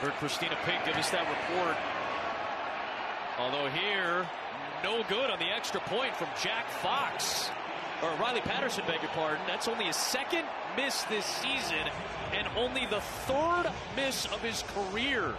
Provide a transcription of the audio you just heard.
Heard Kristina Pink give us that report. Although here, no good on the extra point from Jack Fox. Or Riley Patterson, beg your pardon. That's only his second miss this season and only the third miss of his career.